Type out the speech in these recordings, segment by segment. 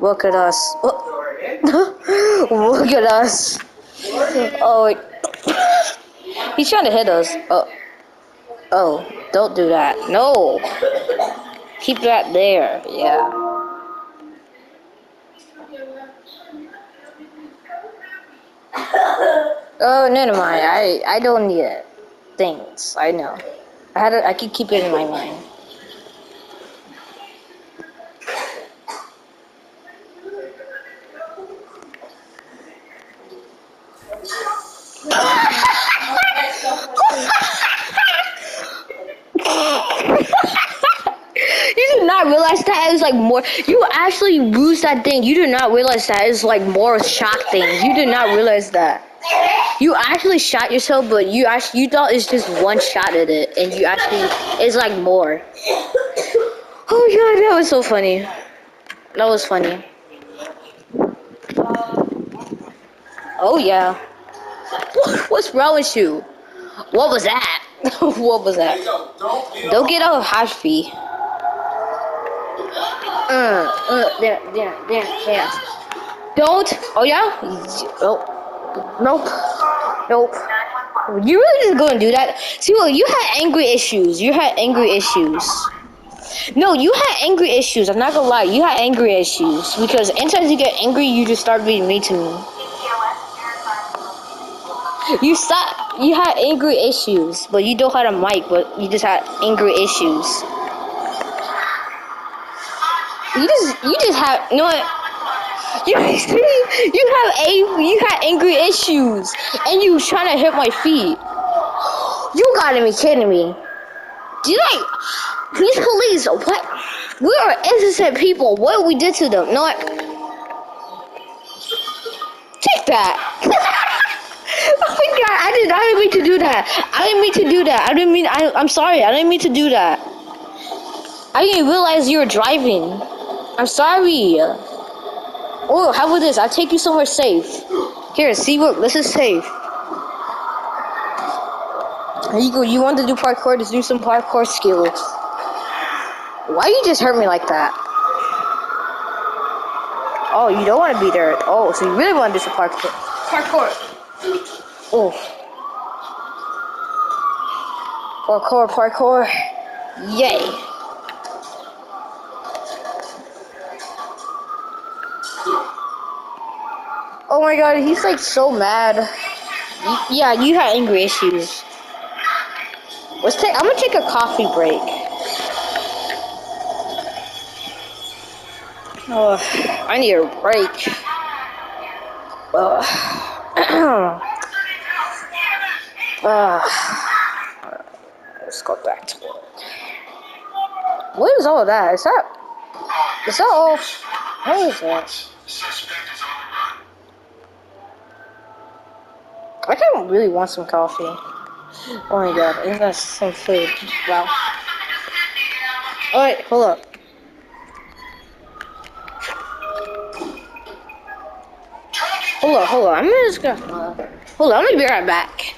Look at us. Look at us. Oh, wait. He's trying to hit us. Oh. Oh, don't do that. No. Keep that there. Yeah. Oh, never mind. I I don't need it. Things. I know. I had to, I could keep it in my mind. you did not realize that is like more. You actually lose that thing. You did not realize that is like more shock thing. You did not realize that. You actually shot yourself, but you actually you thought it's just one shot at it, and you actually it's like more. Oh my god, that was so funny. That was funny. Oh yeah. What's wrong with you? What was that? what was that? Don't get a hash fee. Uh, uh, there, there, there, there. Don't. Oh yeah. Oh. Nope. Nope. You really just go and do that? See, well, you had angry issues. You had angry issues. No, you had angry issues. I'm not gonna lie. You had angry issues because anytime you get angry, you just start being mean to me. You stop. You had angry issues, but you don't have a mic. But you just had angry issues. You just, you just have. You know what? You see, you have a, you had angry issues, and you trying to hit my feet. You gotta be kidding me. Do you like these police? What? We are innocent people. What we did to them? No, take that. oh my god! I did. Didn't mean to do that. I didn't mean to do that. I didn't mean. I. I'm sorry. I didn't mean to do that. I didn't realize you were driving. I'm sorry. Oh, how about this? I'll take you somewhere safe. Here, see what this is safe. You go. You want to do parkour? Just do some parkour skills. Why you just hurt me like that? Oh, you don't want to be there. Oh, so you really want to do some parkour? Parkour. Oh. Parkour, parkour. Yay. Oh my god, he's like so mad. Yeah, you had angry issues. Let's take. I'm gonna take a coffee break. Oh, I need a break. Uh, uh, let's go back to work. What is all that? Is that? Is that all? What is that? I kind of really want some coffee. Oh my god, isn't that some food? Wow. Alright, hold up. Hold on, hold on. I'm just gonna. Hold on, let me be right back.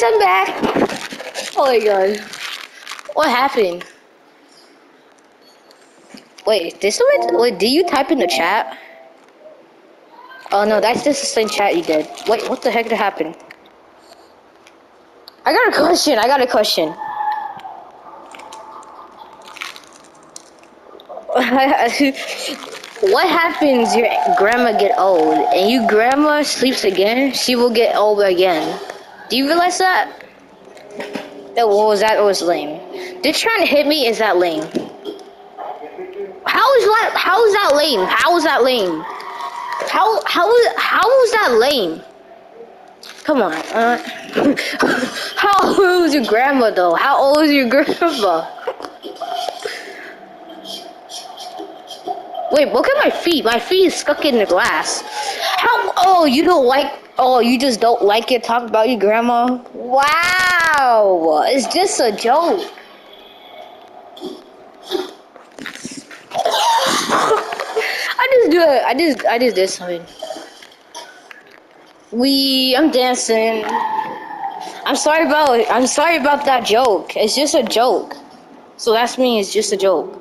Sisters, I'm back. Oh my god. What happened? Wait, this one? wait, did you type in the chat? Oh no, that's just the same chat you did. Wait, what the heck did happen? I got a question, I got a question. what happens your grandma get old and your grandma sleeps again, she will get old again. Do you realize that? That was that was lame. They're trying to hit me, is that lame? How How is that? How is that lame? How is that lame? How how is how is that lame? Come on. Uh, how old is your grandma though? How old is your grandma? Wait, look at my feet. My feet is stuck in the glass. How? Oh, you don't like? Oh, you just don't like it? Talk about your grandma? Wow, it's just a joke. I just do it. I just I just did something. We I'm dancing. I'm sorry about I'm sorry about that joke. It's just a joke. So that's me, it's just a joke.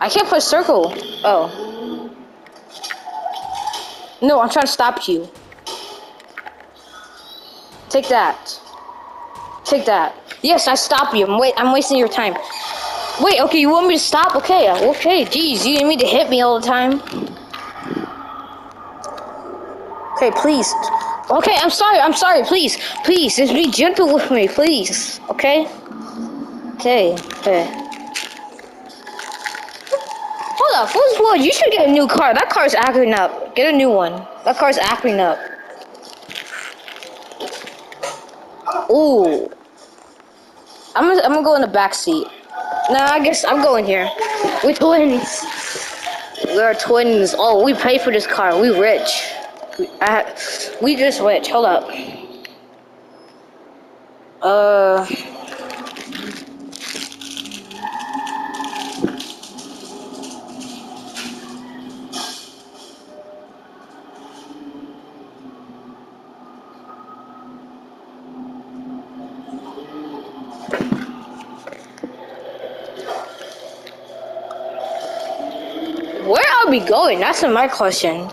I can't put circle. Oh. No, I'm trying to stop you. Take that. Take that. Yes, I stop you. I'm wait I'm wasting your time. Wait, okay, you want me to stop? Okay, uh, okay, jeez, you need me to hit me all the time. Okay, please. Okay, I'm sorry, I'm sorry, please. Please, just be gentle with me, please. Okay? Okay, okay. Hold up, you should get a new car. That car's acting up. Get a new one. That car's acting up. Ooh. I'm gonna, I'm gonna go in the back seat. No, I guess I'm going here. We're twins. We're twins. Oh, we pay for this car. We rich. We, I, we just rich. Hold up. Uh. Where are we going? That's my question.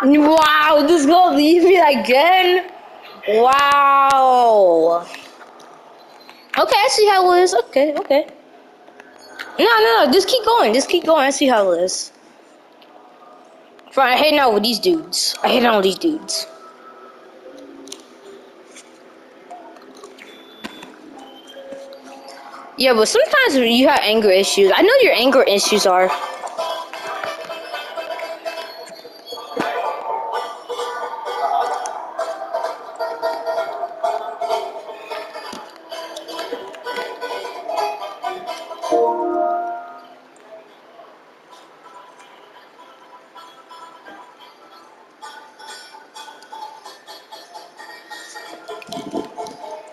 Wow, this gonna leave me again? Wow. Okay, I see how it is. Okay, okay. No, no, no, just keep going. Just keep going. I see how it is. Fine, I hate out with these dudes. I hate out with these dudes. Yeah, but sometimes you have anger issues. I know your anger issues are.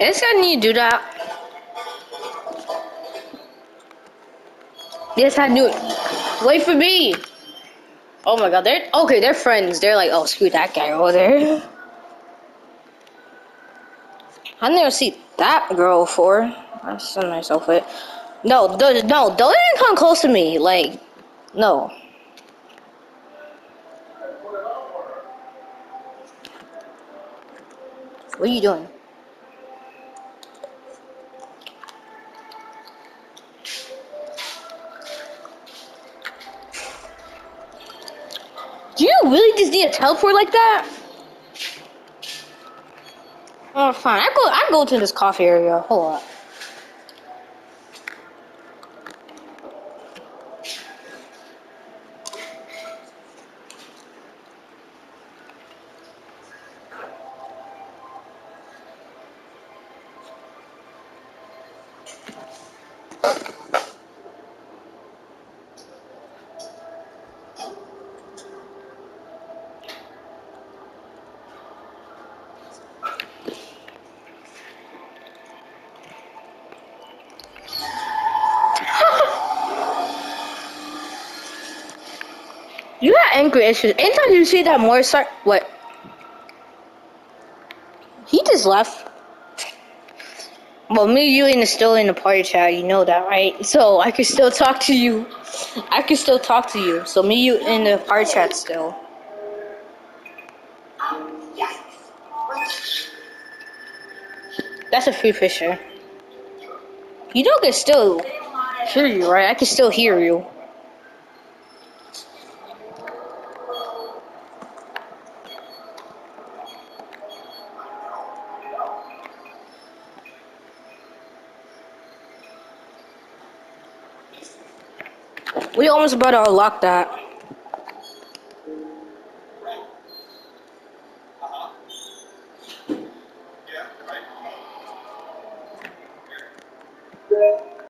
This guy need to do that. Yes, I knew it. Wait for me. Oh my god, they're okay. They're friends. They're like, oh, screw that guy over there. I never see that girl before. That's a myself outfit. No, no, don't even come close to me. Like, no. What are you doing? Really just need a teleport like that? Oh, fine. I go. I go to this coffee area. Hold up. You got angry issues. Anytime you see that more start what? He just left. Well, me, you, and still in the party chat. You know that, right? So I can still talk to you. I can still talk to you. So me, you, in the party chat still. That's a free fisher. You don't get still. hear you, right? I can still hear you. We almost to unlock that.